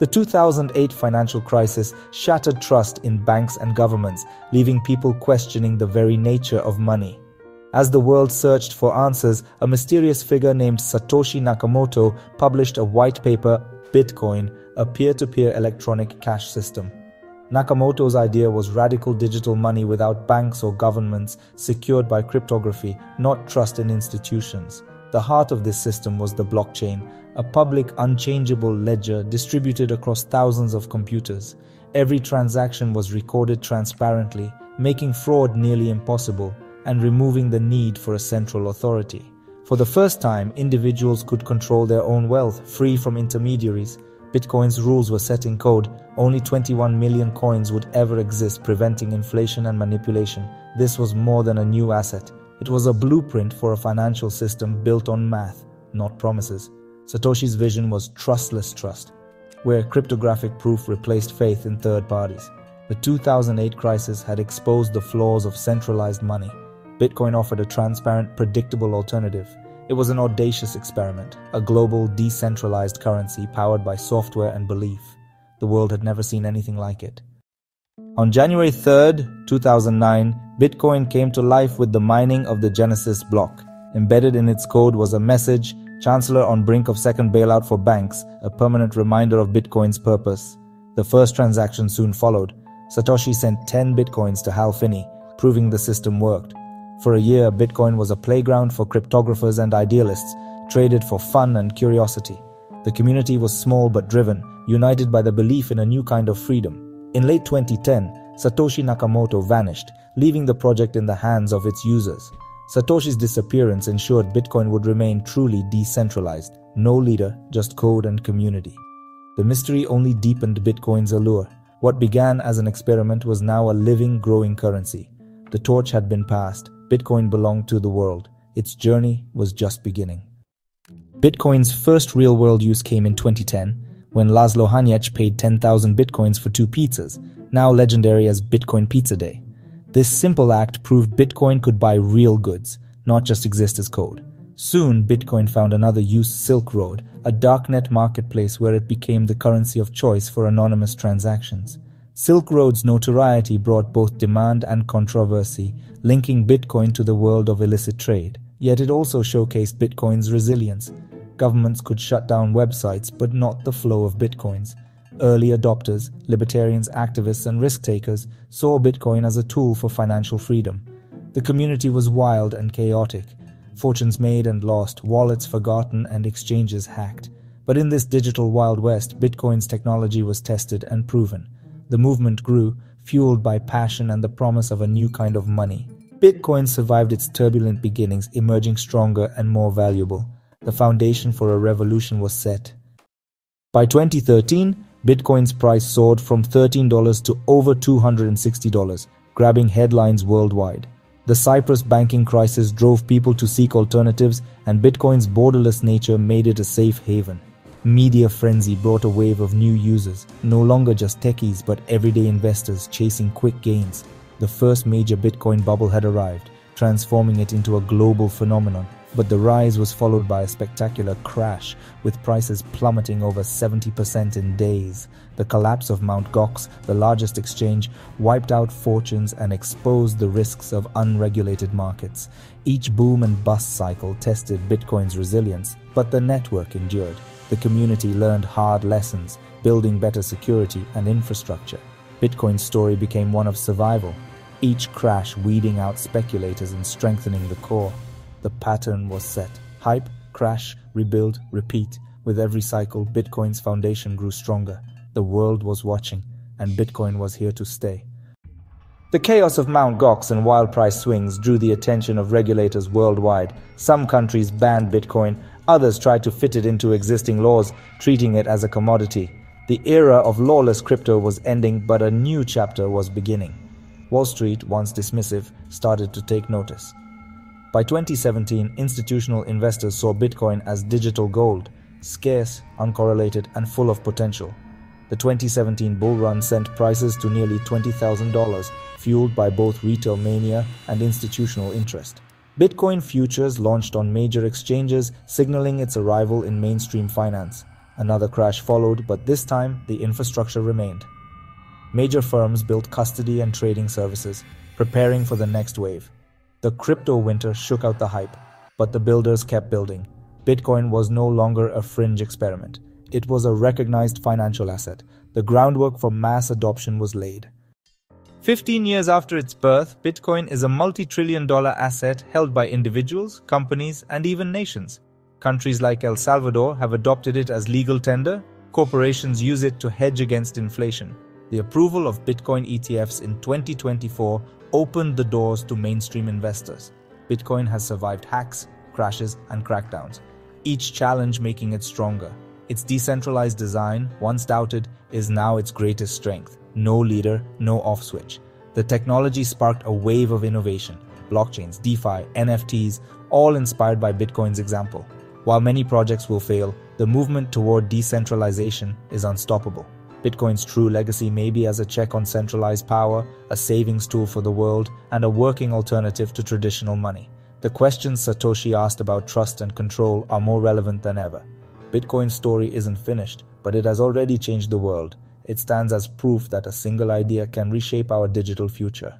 The 2008 financial crisis shattered trust in banks and governments, leaving people questioning the very nature of money. As the world searched for answers, a mysterious figure named Satoshi Nakamoto published a white paper, Bitcoin, a peer to peer electronic cash system. Nakamoto's idea was radical digital money without banks or governments, secured by cryptography, not trust in institutions. The heart of this system was the blockchain, a public, unchangeable ledger distributed across thousands of computers. Every transaction was recorded transparently, making fraud nearly impossible and removing the need for a central authority. For the first time, individuals could control their own wealth, free from intermediaries. Bitcoin's rules were set in code. Only 21 million coins would ever exist, preventing inflation and manipulation. This was more than a new asset. It was a blueprint for a financial system built on math, not promises. Satoshi's vision was trustless trust, where cryptographic proof replaced faith in third parties. The 2008 crisis had exposed the flaws of centralized money. Bitcoin offered a transparent, predictable alternative. It was an audacious experiment, a global, decentralized currency powered by software and belief. The world had never seen anything like it. On January 3, 2009, Bitcoin came to life with the mining of the Genesis block. Embedded in its code was a message Chancellor on brink of second bailout for banks, a permanent reminder of Bitcoin's purpose. The first transaction soon followed. Satoshi sent 10 Bitcoins to Hal Finney, proving the system worked. For a year, Bitcoin was a playground for cryptographers and idealists, traded for fun and curiosity. The community was small but driven, united by the belief in a new kind of freedom. In late 2010, Satoshi Nakamoto vanished, leaving the project in the hands of its users. Satoshi's disappearance ensured Bitcoin would remain truly decentralized. No leader, just code and community. The mystery only deepened Bitcoin's allure. What began as an experiment was now a living, growing currency. The torch had been passed. Bitcoin belonged to the world. Its journey was just beginning. Bitcoin's first real world use came in 2010 when Laszlo Hanyecz paid 10,000 Bitcoins for two pizzas, now legendary as Bitcoin Pizza Day. This simple act proved Bitcoin could buy real goods, not just exist as code. Soon, Bitcoin found another use Silk Road, a darknet marketplace where it became the currency of choice for anonymous transactions. Silk Road's notoriety brought both demand and controversy, linking Bitcoin to the world of illicit trade. Yet it also showcased Bitcoin's resilience. Governments could shut down websites, but not the flow of Bitcoins. Early adopters, libertarians, activists, and risk takers saw Bitcoin as a tool for financial freedom. The community was wild and chaotic, fortunes made and lost, wallets forgotten, and exchanges hacked. But in this digital Wild West, Bitcoin's technology was tested and proven. The movement grew, fueled by passion and the promise of a new kind of money. Bitcoin survived its turbulent beginnings, emerging stronger and more valuable. The foundation for a revolution was set. By 2013, Bitcoin's price soared from $13 to over $260, grabbing headlines worldwide. The Cyprus banking crisis drove people to seek alternatives, and Bitcoin's borderless nature made it a safe haven. Media frenzy brought a wave of new users, no longer just techies but everyday investors chasing quick gains. The first major Bitcoin bubble had arrived, transforming it into a global phenomenon. But the rise was followed by a spectacular crash, with prices plummeting over 70% in days. The collapse of Mt. Gox, the largest exchange, wiped out fortunes and exposed the risks of unregulated markets. Each boom and bust cycle tested Bitcoin's resilience, but the network endured. The community learned hard lessons, building better security and infrastructure. Bitcoin's story became one of survival, each crash weeding out speculators and strengthening the core. The pattern was set. Hype, crash, rebuild, repeat. With every cycle, Bitcoin's foundation grew stronger. The world was watching, and Bitcoin was here to stay. The chaos of Mt. Gox and wild price swings drew the attention of regulators worldwide. Some countries banned Bitcoin, others tried to fit it into existing laws, treating it as a commodity. The era of lawless crypto was ending, but a new chapter was beginning. Wall Street, once dismissive, started to take notice. By 2017, institutional investors saw Bitcoin as digital gold, scarce, uncorrelated, and full of potential. The 2017 bull run sent prices to nearly $20,000, fueled by both retail mania and institutional interest. Bitcoin futures launched on major exchanges, signaling its arrival in mainstream finance. Another crash followed, but this time the infrastructure remained. Major firms built custody and trading services, preparing for the next wave. The crypto winter shook out the hype, but the builders kept building. Bitcoin was no longer a fringe experiment. It was a recognized financial asset. The groundwork for mass adoption was laid. 15 years after its birth, Bitcoin is a multi trillion dollar asset held by individuals, companies, and even nations. Countries like El Salvador have adopted it as legal tender. Corporations use it to hedge against inflation. The approval of Bitcoin ETFs in 2024 opened the doors to mainstream investors. Bitcoin has survived hacks, crashes, and crackdowns, each challenge making it stronger. Its decentralized design, once doubted, is now its greatest strength. No leader, no off switch. The technology sparked a wave of innovation blockchains, DeFi, NFTs, all inspired by Bitcoin's example. While many projects will fail, the movement toward decentralization is unstoppable. Bitcoin's true legacy may be as a check on centralized power, a savings tool for the world, and a working alternative to traditional money. The questions Satoshi asked about trust and control are more relevant than ever. Bitcoin's story isn't finished, but it has already changed the world. It stands as proof that a single idea can reshape our digital future.